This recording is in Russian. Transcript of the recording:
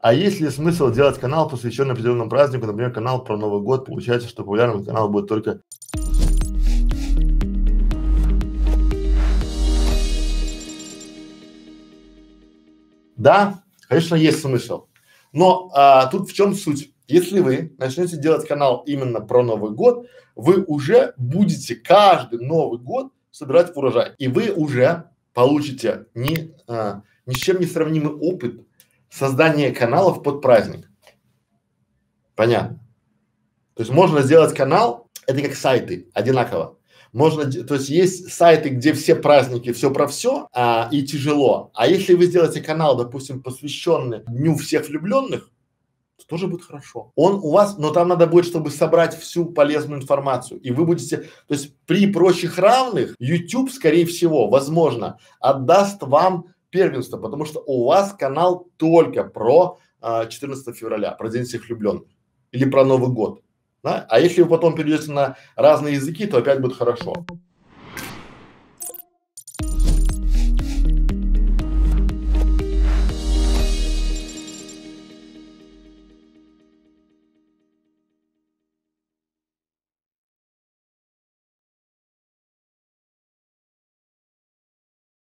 А есть ли смысл делать канал, посвященный определенному празднику, например, канал про Новый год? Получается, что популярным канал будет только Да, конечно, есть смысл. Но а, тут в чем суть? Если вы начнете делать канал именно про Новый год, вы уже будете каждый Новый год собирать урожай. И вы уже получите ни, а, ни с чем не сравнимый опыт создания каналов под праздник. Понятно? То есть можно сделать канал, это как сайты, одинаково. Можно, то есть есть сайты, где все праздники, все про все, а, и тяжело. А если вы сделаете канал, допустим, посвященный Дню всех влюбленных, то тоже будет хорошо. Он у вас, но там надо будет, чтобы собрать всю полезную информацию. И вы будете, то есть при прочих равных YouTube, скорее всего, возможно, отдаст вам первенство, потому что у вас канал только про а, 14 февраля, про День всех влюбленных или про Новый год. Да? А если вы потом перейдете на разные языки, то опять будет хорошо.